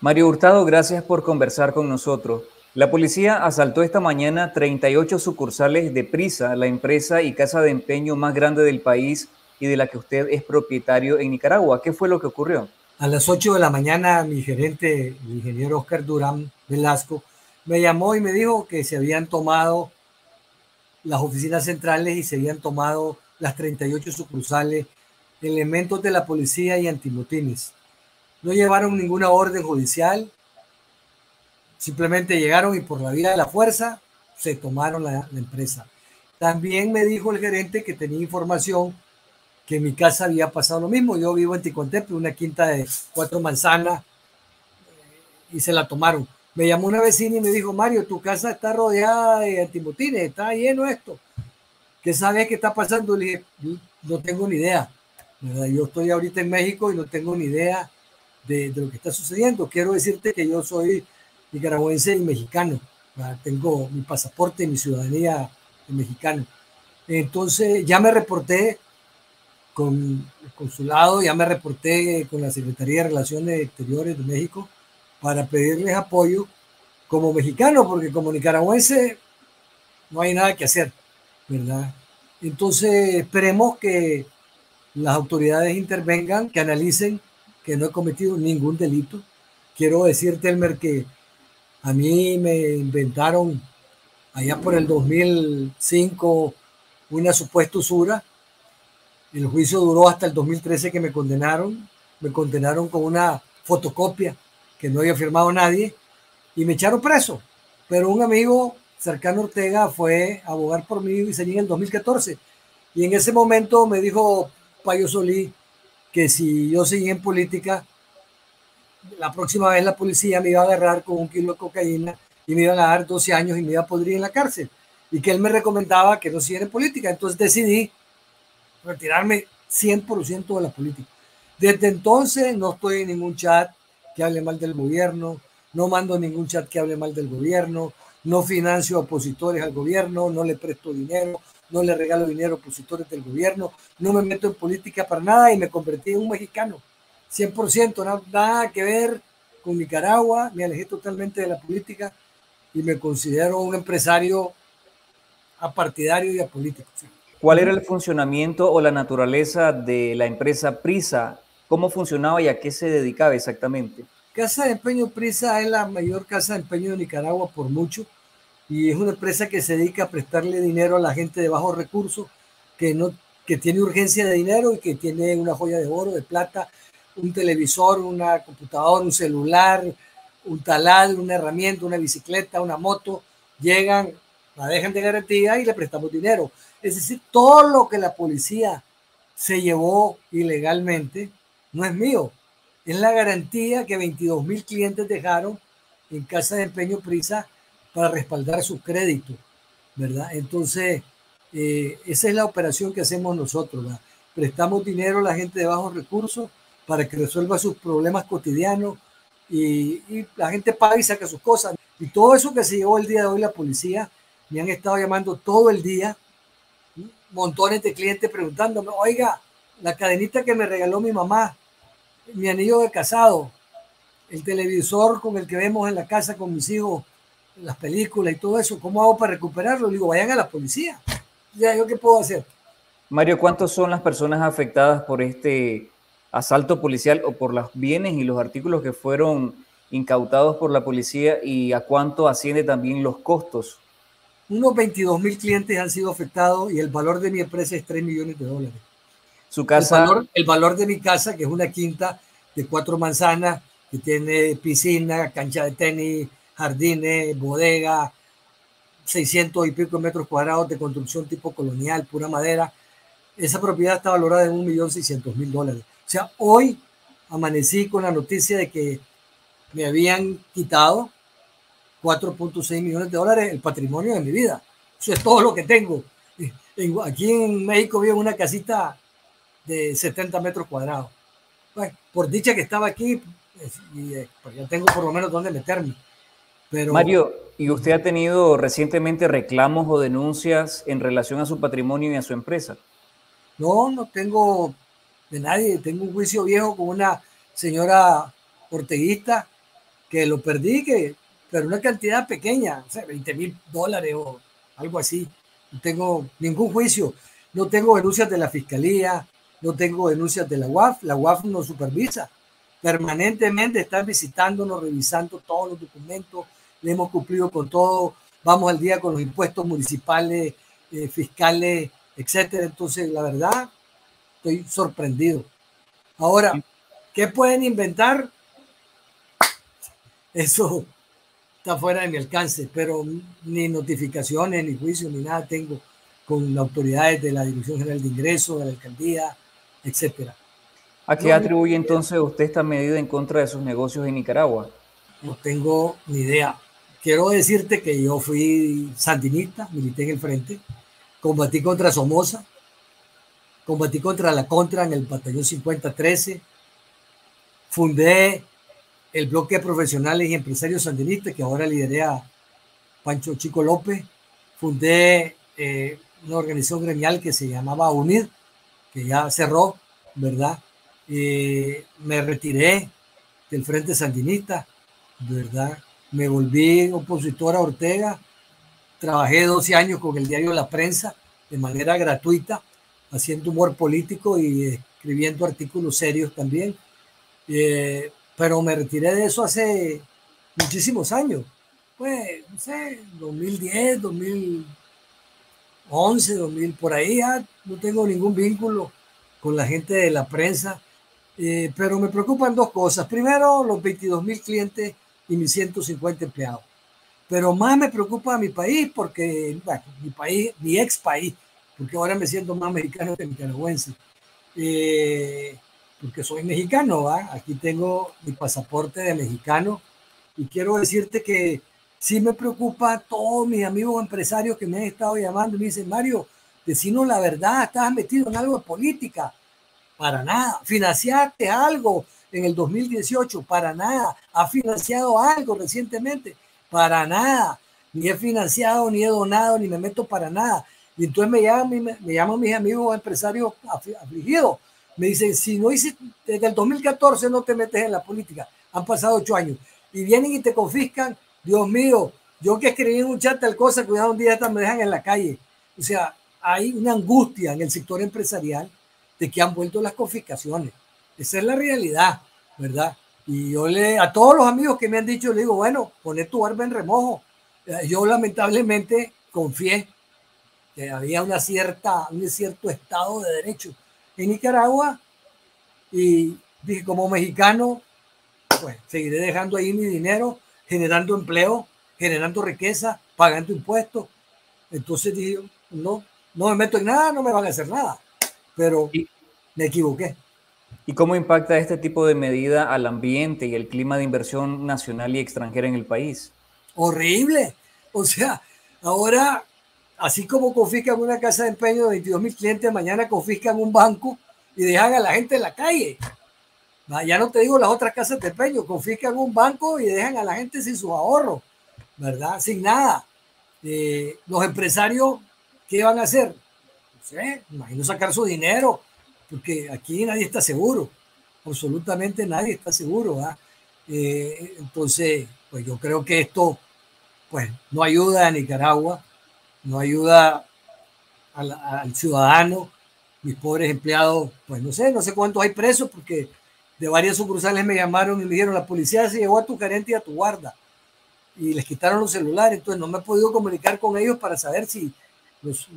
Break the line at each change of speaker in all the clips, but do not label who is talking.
Mario Hurtado, gracias por conversar con nosotros. La policía asaltó esta mañana 38 sucursales de Prisa, la empresa y casa de empeño más grande del país y de la que usted es propietario en Nicaragua. ¿Qué fue lo que ocurrió?
A las 8 de la mañana mi gerente, el ingeniero Oscar Durán Velasco, me llamó y me dijo que se habían tomado las oficinas centrales y se habían tomado las 38 sucursales, elementos de la policía y antimotines. No llevaron ninguna orden judicial, simplemente llegaron y por la vía de la fuerza se tomaron la, empresa. También me dijo el gerente que tenía información que en mi casa había pasado lo mismo. Yo vivo en Ticontepe, una quinta de cuatro manzanas, y se la tomaron. Me llamó una vecina y me dijo, Mario, tu casa está rodeada de antimotines, está lleno esto. ¿Qué sabes qué está pasando? Le dije, no tengo ni idea. Yo estoy ahorita en México y no tengo ni idea de, lo que está sucediendo. Quiero decirte que yo soy nicaragüense y mexicano. Tengo mi pasaporte mi ciudadanía de mexicano. Entonces ya me reporté con el consulado, ya me reporté con la Secretaría de Relaciones Exteriores de México para pedirles apoyo como mexicano, porque como nicaragüense no hay nada que hacer, ¿verdad? Entonces esperemos que las autoridades intervengan, que analicen que no he cometido ningún delito. Quiero decirte, Elmer, que a mí me inventaron allá por el 2005 una supuesta usura. El juicio duró hasta el 2013 que me condenaron. Me condenaron con una fotocopia que no había firmado nadie y me echaron preso. Pero un amigo cercano Ortega fue a abogar por mí y salí en el 2014. Y en ese momento me dijo Payo Solí, que si yo seguía en política, la próxima vez la policía me iba a agarrar con un kilo de cocaína y me iban a dar 12 años y me iba a podrir en la cárcel. Y que él me recomendaba que no siguiera en política. Entonces decidí retirarme 100% de la política. Desde entonces no estoy en ningún chat que hable mal del gobierno, no mando ningún chat que hable mal del gobierno, no financio opositores al gobierno, no le presto dinero, no le regalo dinero a opositores del gobierno, no me meto en política para nada y me convertí en un mexicano, 100%, nada, nada que ver con Nicaragua, me alejé totalmente de la política y me considero un empresario apartidario y apolítico.
¿Cuál era el funcionamiento o la naturaleza de la empresa Prisa? ¿Cómo funcionaba y a qué se dedicaba exactamente?
Casa de Empeño Prisa es la mayor casa de empeño de Nicaragua por mucho y es una empresa que se dedica a prestarle dinero a la gente de bajos recursos que, no, que tiene urgencia de dinero y que tiene una joya de oro, de plata, un televisor, una computadora, un celular, un taladro, una herramienta, una bicicleta, una moto, llegan, la dejan de garantía y le prestamos dinero. Es decir, todo lo que la policía se llevó ilegalmente no es mío, es la garantía que 22 mil clientes dejaron en casa de empeño Prisa para respaldar su crédito, ¿verdad? Entonces, eh, esa es la operación que hacemos nosotros. Prestamos dinero a la gente de bajos recursos para que resuelva sus problemas cotidianos y, la gente paga y saca sus cosas. Y todo eso que se llevó el día de hoy la policía, me han estado llamando todo el día, montones de clientes preguntándome, oiga, la cadenita que me regaló mi mamá, mi anillo de casado, el televisor con el que vemos en la casa con mis hijos, las películas y todo eso, ¿cómo hago para recuperarlo? digo, vayan a la policía. Ya, ¿yo qué puedo hacer?
Mario, ¿cuántos son las personas afectadas por este asalto policial o por los bienes y los artículos que fueron incautados por la policía y a cuánto asciende también los costos?
Unos 22 mil clientes han sido afectados y el valor de mi empresa es 3 millones de dólares.
Su casa.
El valor, el valor de mi casa, que es una quinta de cuatro manzanas, que tiene piscina, cancha de tenis, jardines, bodega, 600 y pico metros cuadrados de construcción tipo colonial, pura madera. Esa propiedad está valorada en 1.600.000 dólares. O sea, hoy amanecí con la noticia de que me habían quitado 4.6 millones de dólares el patrimonio de mi vida. Eso es todo lo que tengo. Aquí en México vivo en una casita de 70 metros cuadrados. por dicha que estaba aquí, y, eh, pues ya tengo por lo menos dónde meterme.
Mario, ¿y usted ha tenido recientemente reclamos o denuncias en relación a su patrimonio y a su empresa?
No, no tengo de nadie. Tengo un juicio viejo con una señora orteguista que lo perdí, que, pero una cantidad pequeña, o sea, 20 mil dólares o algo así. No tengo ningún juicio, no tengo denuncias de la fiscalía, no tengo denuncias de la UAF, la UAF nos supervisa. Permanentemente están visitándonos, revisando todos los documentos, hemos cumplido con todo, vamos al día con los impuestos municipales, eh, fiscales, etcétera. Entonces, la verdad, estoy sorprendido. Ahora, ¿qué pueden inventar? Eso está fuera de mi alcance, pero ni notificaciones, ni juicios, ni nada tengo con las autoridades de la Dirección General de Ingresos, de la alcaldía, etcétera.
¿A qué atribuye entonces usted esta medida en contra de sus negocios en Nicaragua?
No tengo ni idea. Quiero decirte que yo fui sandinista, milité en el frente, combatí contra Somoza, combatí contra la Contra en el batallón 5013, fundé el bloque de profesionales y empresarios sandinistas que ahora lidera Pancho Chico López, fundé eh, una organización gremial que se llamaba UNID, que ya cerró, ¿verdad? Eh, me retiré del Frente Sandinista, ¿verdad? Me volví opositor a Ortega, trabajé 12 años con el diario La Prensa de manera gratuita, haciendo humor político y escribiendo artículos serios también. Eh, pero me retiré de eso hace muchísimos años. Pues, no sé, 2010, 2011, 2000, por ahí ya no tengo ningún vínculo con la gente de la prensa. Eh, pero me preocupan dos cosas. Primero, los 22 mil clientes y mis 150 empleados. Pero más me preocupa mi país porque, mi país, mi ex país, porque ahora me siento más mexicano que nicaragüense. Eh, porque soy mexicano, ¿va? Aquí tengo mi pasaporte de mexicano y quiero decirte que sí me preocupa todos mis amigos empresarios que me han estado llamando y me dicen, Mario, decinos la verdad, estás metido en algo de política. Para nada. Financiaste algo en el 2018, para nada. ¿Ha financiado algo recientemente? Para nada. Ni he financiado, ni he donado, ni me meto para nada. Y entonces me llaman, me, llaman mis amigos empresarios afligidos me dicen, si no hiciste, desde el 2014 no te metes en la política, han pasado ocho años, y vienen y te confiscan, Dios mío, yo que escribí en un chat tal cosa, cuidado, un día estas me dejan en la calle. O sea, hay una angustia en el sector empresarial de que han vuelto las confiscaciones. Esa es la realidad, ¿verdad? Y yo le, a todos los amigos que me han dicho, le digo, bueno, poné tu barba en remojo. Eh, yo lamentablemente confié que había una cierta, un cierto estado de derecho en Nicaragua y dije, como mexicano, pues seguiré dejando ahí mi dinero, generando empleo, generando riqueza, pagando impuestos. Entonces dije, no, no me meto en nada, no me van a hacer nada. Pero me equivoqué.
¿Y cómo impacta este tipo de medida al ambiente y el clima de inversión nacional y extranjera en el país?
Horrible. O sea, ahora así como confiscan una casa de empeño de 22 mil clientes, mañana confiscan un banco y dejan a la gente en la calle. Ya no te digo las otras casas de empeño, confiscan un banco y dejan a la gente sin sus ahorros, ¿verdad? Sin nada. Eh, los empresarios, ¿qué van a hacer? No sé, imagino sacar su dinero, porque aquí nadie está seguro, absolutamente nadie está seguro. Eh, entonces, pues yo creo que esto, pues, no ayuda a Nicaragua no ayuda al, ciudadano. Mis pobres empleados, pues no sé, no sé cuántos hay presos, porque de varias sucursales me llamaron y me dijeron, la policía se llevó a tu gerente y a tu guarda y les quitaron los celulares, entonces no me he podido comunicar con ellos para saber si los,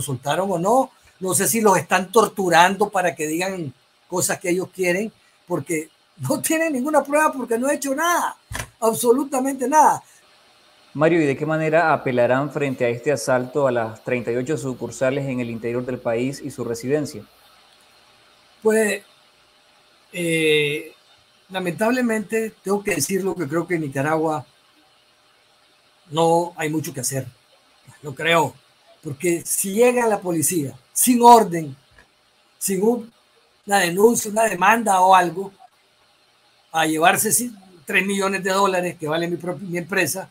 soltaron o no. No sé si los están torturando para que digan cosas que ellos quieren, porque no tienen ninguna prueba porque no he hecho nada, absolutamente nada.
Mario, ¿y de qué manera apelarán frente a este asalto a las 38 sucursales en el interior del país y su residencia?
Pues, eh, lamentablemente, tengo que decirlo que creo que en Nicaragua no hay mucho que hacer. Lo creo. Porque si llega la policía sin orden, sin una denuncia, una demanda o algo, a llevarse 3 millones de dólares que vale mi, propia, empresa,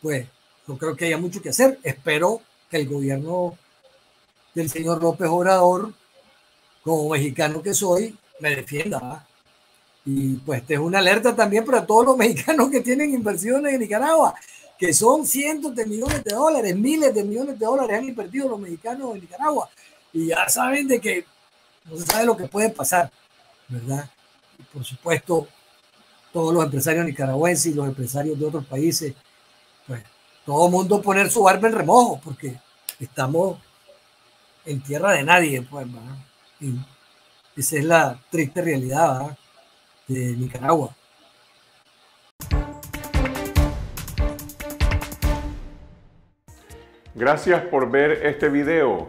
pues no creo que haya mucho que hacer. Espero que el gobierno del señor López Obrador, como mexicano que soy, me defienda. Y pues es una alerta también para todos los mexicanos que tienen inversiones en Nicaragua, que son cientos de millones de dólares, miles de millones de dólares han invertido los mexicanos en Nicaragua. Y ya saben de que no se sabe lo que puede pasar, ¿verdad? Y por supuesto, todos los empresarios nicaragüenses y los empresarios de otros países, pues todo mundo poner su barba en remojo, porque estamos en tierra de nadie, pues, ¿verdad? Y esa es la triste realidad, ¿verdad? de Nicaragua.
Gracias por ver este video